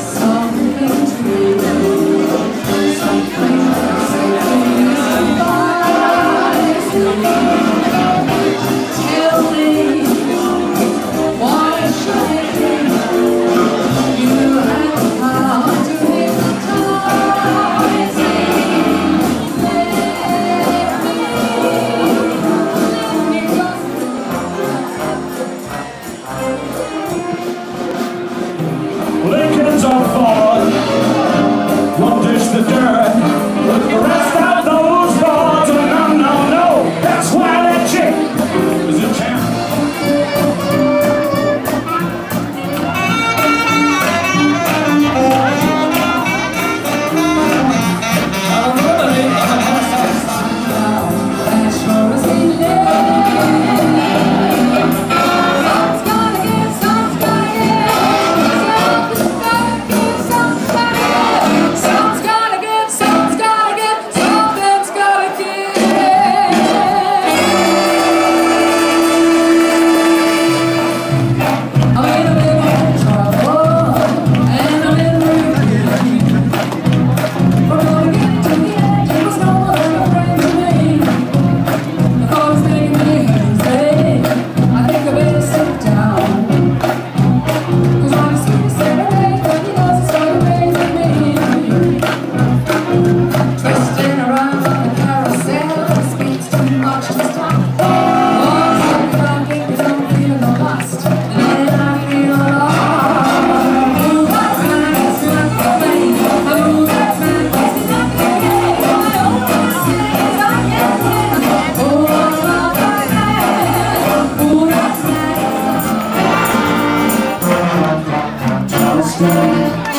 Something to me.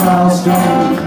Milestone,